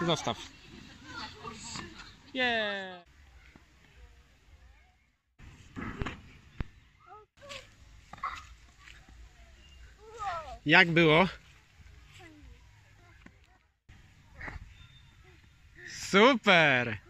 Zostaw. Yeah. Jak było? Super!